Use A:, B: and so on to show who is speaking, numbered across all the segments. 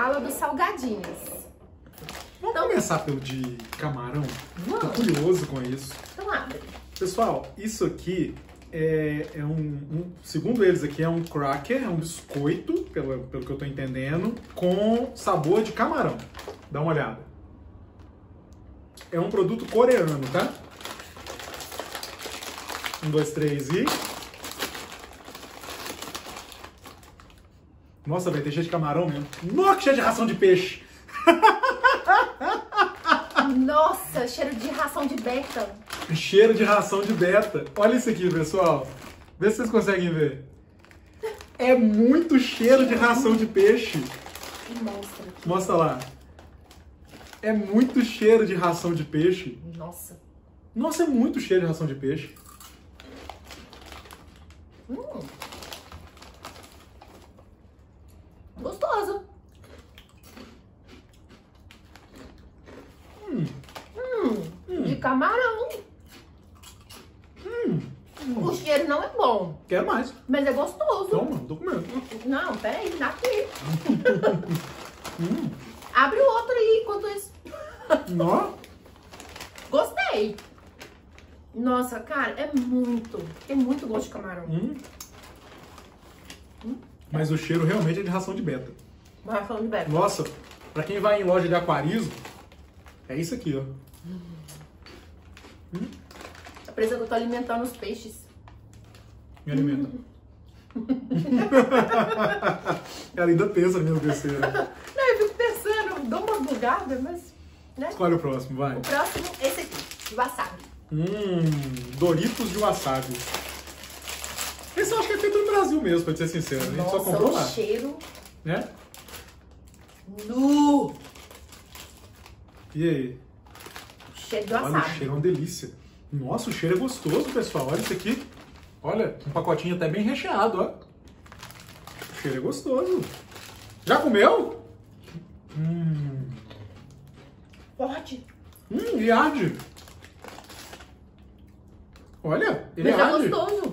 A: ala dos salgadinhos.
B: Vamos
A: Então-
B: começar pelo de camarão? Tô
A: Vamos.
B: curioso com isso.
A: Então abre.
B: Pessoal, isso aqui é, é um, um- Segundo eles aqui, é um cracker, é um biscoito, pelo, pelo que eu tô entendendo, com sabor de camarão. Dá uma olhada. É um produto coreano, tá? Um, dois, três e. Nossa, velho, tem cheio de camarão mesmo. Nossa, cheio de ração de peixe!
A: Nossa, cheiro de ração de beta.
B: Cheiro de ração de beta. Olha isso aqui, pessoal. Vê se vocês conseguem ver. É muito cheiro de ração de peixe.
A: Aqui.
B: Mostra lá. É muito cheiro de ração de peixe.
A: Nossa.
B: Nossa, é muito cheiro de ração de peixe.
A: Hum. Gostoso. Hum. De camarão. O cheiro não é bom,
B: Quero mais.
A: mas é gostoso.
B: Toma, tô comendo.
A: Não, peraí, dá aqui. Abre o outro aí enquanto isso.
B: Nó.
A: Gostei. Nossa, cara, é muito. Tem muito gosto de camarão.
B: Hum. Mas o cheiro realmente é de ração de beta.
A: Falando de beta.
B: Nossa, pra quem vai em loja de aquarismo, é isso aqui, ó.
A: Parece que eu tô alimentando os peixes.
B: Me alimenta. Ela ainda pensa na minha besteira.
A: Não, eu fico pensando, dou uma bugada, mas. Né?
B: Escolhe o próximo, vai.
A: O próximo, esse aqui, de wasabi.
B: Hum, Doritos de wasabi. Esse eu acho que é feito no Brasil mesmo, pra te ser sincero. A gente só
A: Nossa,
B: comprou
A: o
B: lá.
A: cheiro.
B: Né?
A: Nu!
B: E aí?
A: Cheiro de
B: Olha, o
A: wasabi.
B: cheiro é uma delícia. Nossa, o cheiro é gostoso, pessoal. Olha isso aqui. Olha, um pacotinho até bem recheado, ó. Cheiro é gostoso. Já comeu? Hum,
A: Forte.
B: hum e arde. Olha, ele
A: Mas é
B: arde.
A: gostoso.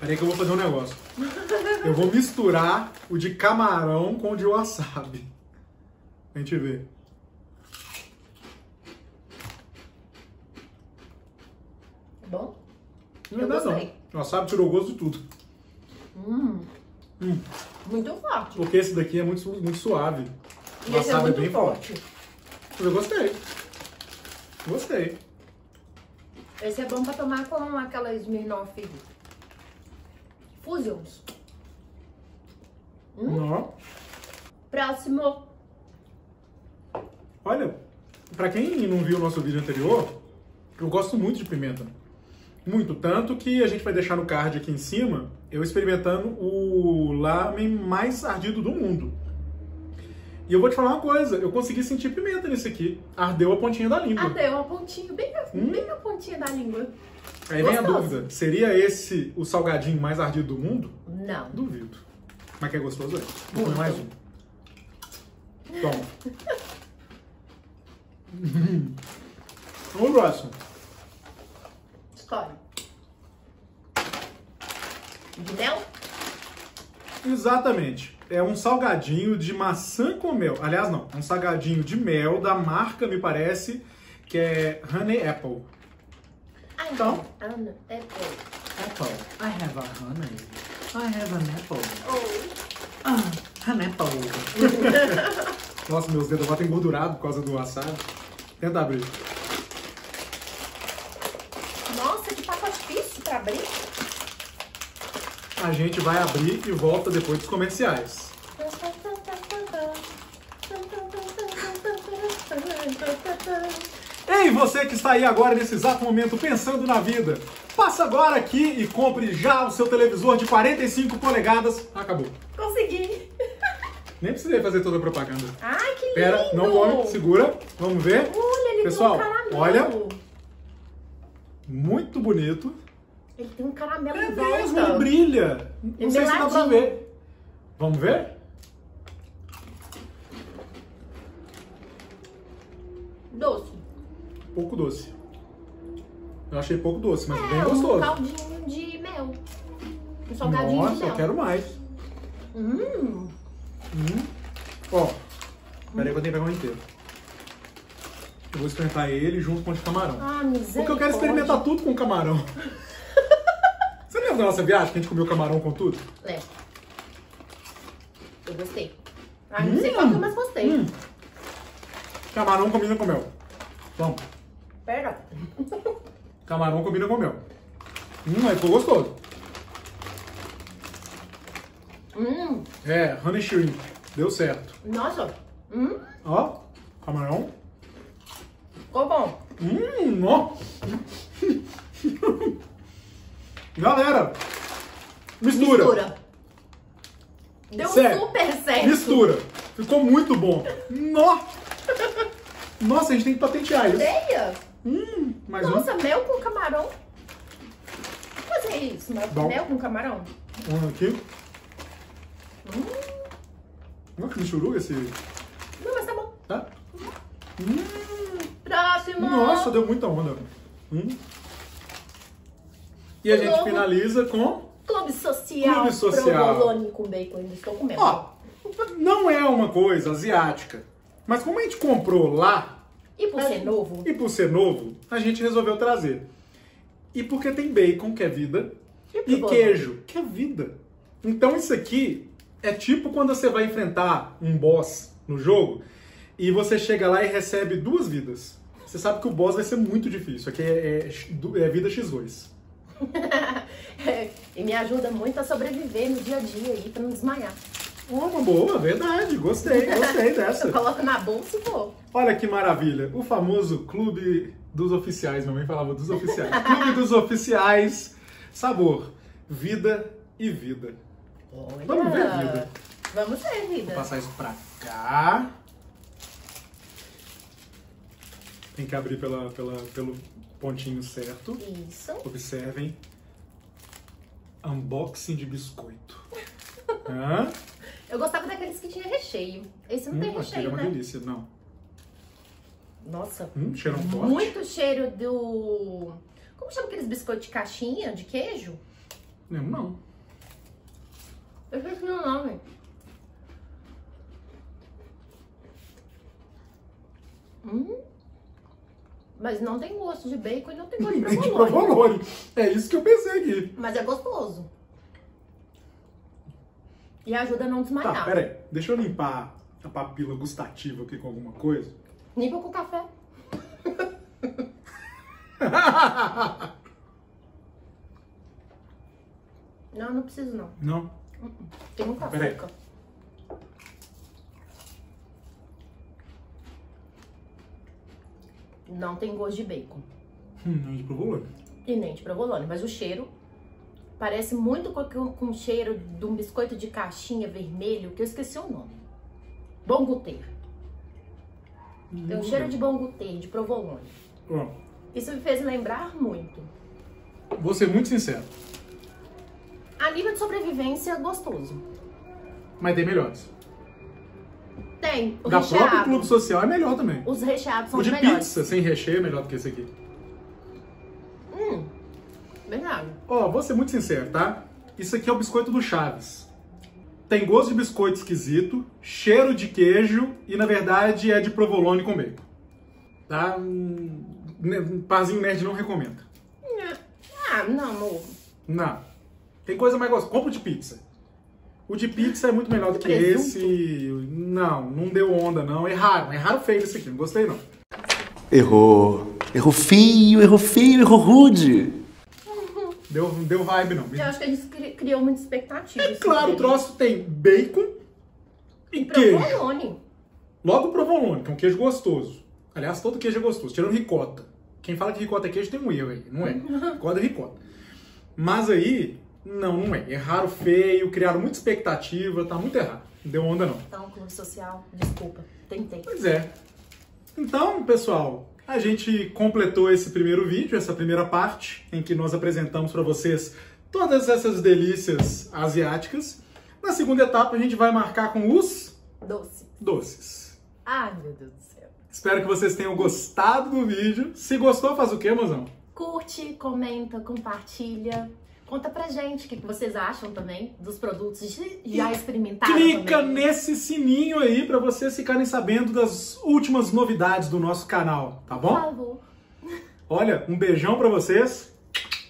B: Peraí que eu vou fazer um negócio. Eu vou misturar o de camarão com o de wasabi. A gente vê.
A: É bom?
B: Não
A: Eu
B: dá não. Wasabi tirou o gosto de tudo.
A: Hum,
B: Hum,
A: muito forte.
B: porque esse daqui é muito, muito suave.
A: E esse é
B: wasabi
A: muito
B: bem
A: forte.
B: Eu gostei. Gostei.
A: Esse é bom pra tomar com aquela Smirnoff Fusions. Hum?
B: Ó.
A: Próximo.
B: Olha, pra quem não viu o nosso vídeo anterior, eu gosto muito de pimenta. Muito, tanto que a gente vai deixar no card aqui em cima, eu experimentando o lamen mais ardido do mundo. E eu vou te falar uma coisa, eu consegui sentir pimenta nesse aqui. Ardeu a pontinha da língua.
A: Até uma pontinha, bem na,
B: Hum?
A: bem na pontinha da língua.
B: Aí vem a dúvida, seria esse o salgadinho mais ardido do mundo?
A: Não.
B: Duvido. Mas que é gostoso, é. Vou comer mais um. Toma. Vamos pro próximo.
A: Escolhe. De mel?
B: Exatamente. É um salgadinho de maçã com mel. Aliás, não. É um salgadinho de mel da marca, me parece, que é Honey Apple. Então.
A: É bom.
B: Apple. I have a honey. I have an apple.
A: Oh.
B: Ah, an apple. Nossa, meus dedos agora estão engordurados por causa do wasabi. Tenta abrir.
A: Nossa, que pacote difícil pra abrir.
B: A gente vai abrir e volta depois dos comerciais. Ei, você que está aí agora nesse exato momento pensando na vida, passa agora aqui e compre já o seu televisor de 45 polegadas. Acabou.
A: Consegui.
B: Nem precisei fazer toda a propaganda.
A: Ai, que lindo.
B: Pera, não come, segura. Vamos ver.
A: Olha, ele
B: Pessoal, olha. Muito bonito.
A: Ele tem um caramelo
B: É
A: em
B: mesmo,
A: volta.
B: ele brilha. Não
A: É
B: sei se dá pra ver. Vamos ver?
A: Doce.
B: Pouco doce. Eu achei pouco doce, mas bem
A: é, um
B: gostoso.
A: caldinho de mel. Um salgadinho de
B: Nossa,
A: mel.
B: eu quero mais.
A: Hum,
B: Hum. Ó, Pera aí que eu tenho que pegar um inteiro. Eu vou experimentar ele junto com o de camarão.
A: Ah.
B: Porque eu quero experimentar tudo com camarão. Lembra da nossa viagem que a gente comeu camarão com tudo?
A: É. Eu gostei. Ah, não sei qual que eu mais gostei.
B: Hum. Camarão combina com mel. Vamos.
A: Pera.
B: Camarão combina com mel. Hum, mas ficou gostoso.
A: Hum,
B: É, honey shrimp. Deu certo.
A: nossa. Hum,
B: Ó, camarão.
A: ficou bom.
B: Hum, ó. Galera, mistura.
A: Mistura. Deu
B: Sério.
A: super certo.
B: Mistura. Ficou muito bom. Nó. Nossa, a gente tem que patentear isso.
A: Ideia.
B: Hum, mais um.
A: Nossa, mel com camarão. Vou fazer isso, mel,
B: Bom.
A: mel com camarão.
B: Um aqui.
A: Hum,
B: Olha que michuruga esse.
A: não, mas tá bom.
B: Tá?
A: Próximo.
B: Nossa, deu muita onda. Hum. E a gente finaliza com.
A: Clube social.
B: Clube social.
A: Provolone com bacon. Ainda estou comendo.
B: Ó, não é uma coisa asiática. Mas como a gente comprou lá,
A: E por ser novo?
B: e por ser novo, a gente resolveu trazer. E porque tem bacon, que é vida,
A: E
B: e queijo, que é vida. Então isso aqui é tipo quando você vai enfrentar um boss no jogo e você chega lá e recebe duas vidas. Você sabe que o boss vai ser muito difícil. Aqui é, é, é vida X2.
A: e me ajuda muito a sobreviver no dia a dia aí, pra não desmaiar.
B: Oh, uma boa, verdade. Gostei, gostei dessa.
A: Eu coloco na bolsa e vou.
B: Olha que maravilha. O famoso clube dos oficiais. Minha mãe falava dos oficiais. clube dos oficiais. Sabor. Vida e vida.
A: Olha.
B: Vamos ver, vida.
A: Vamos ver, vida.
B: Vou passar isso pra cá. Tem que abrir pela, pela, pelo pontinho certo.
A: Isso.
B: Observem. Unboxing de biscoito. Hã?
A: Eu gostava daqueles que tinha recheio. Esse não tem
B: Hum, aquele é
A: recheio,
B: uma
A: né?
B: delícia. Não.
A: Nossa.
B: Hum, cheirão forte.
A: Muito cheiro do. Como chama aqueles biscoitos de caixinha, de queijo?
B: Não, não.
A: Eu esqueci o nome. Hum. Mas não tem gosto de bacon e não tem gosto de provolone.
B: É isso que eu pensei aqui.
A: Mas é gostoso. E ajuda a não desmaiar.
B: Tá, pera aí. Deixa eu limpar a papila gustativa aqui com alguma coisa.
A: Limpa com café. Não, não preciso não.
B: Não?
A: Tem muita
B: Peraí.
A: açúcar. Não tem gosto de bacon.
B: Hum, é de provolone.
A: E nem de provolone, mas o cheiro parece muito com, com o cheiro de um biscoito de caixinha vermelho, que eu esqueci o nome. Bom Guter. Tem um cheiro de bom Guter, de provolone. Isso me fez lembrar muito.
B: vou ser muito sincero.
A: A nível de sobrevivência, gostoso.
B: Mas tem melhores.
A: Tem. O
B: da
A: recheado.
B: própria Clube Social é melhor também.
A: Os recheados são
B: O de
A: melhores.
B: pizza sem recheio é melhor do que esse aqui.
A: Hum, verdade.
B: Ó, vou ser muito sincero, tá? Isso aqui é o biscoito do Chaves. Tem gosto de biscoito esquisito, cheiro de queijo e, na verdade, é de provolone com bacon. Tá? Um, um parzinho nerd não recomenda.
A: Ah, não, amor.
B: Não. Tem coisa mais gostosa. Compra de pizza. O de pizza é muito melhor do que
A: Presunto?
B: esse. Não, não deu onda, não. Erraram. Erraram feio esse aqui. Não gostei, não.
C: Errou. Errou feio, errou feio, errou rude.
B: Deu, deu vibe, não.
A: Eu acho que a gente cri- criou muita expectativa.
B: É
A: isso
B: claro, o troço tem bacon e queijo.
A: Provolone.
B: Logo o provolone, que é um queijo gostoso. Aliás, todo queijo é gostoso, tirando ricota. Quem fala que ricota é queijo tem um erro aí, não é? Ricota é ricota. Mas aí, não, não é. Erraram feio, criaram muita expectativa, tá muito errado. Não deu onda, não.
A: Então, clube social, desculpa. Tentei.
B: Pois é. Então, pessoal, a gente completou esse primeiro vídeo, essa primeira parte, em que nós apresentamos para vocês todas essas delícias asiáticas. Na segunda etapa, a gente vai marcar com os
A: Doce.
B: doces.
A: Ai, meu Deus do céu.
B: Espero que vocês tenham gostado do vídeo. Se gostou, faz o quê, mozão?
A: Curte, comenta, compartilha. Conta pra gente o que que vocês acham também dos produtos. Já experimentaram
B: Clica
A: também?
B: nesse sininho aí pra vocês ficarem sabendo das últimas novidades do nosso canal, tá
A: Por
B: bom?
A: favor.
B: Olha, um beijão pra vocês.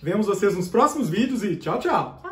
B: Vemos vocês nos próximos vídeos e.
A: Tchau, tchau.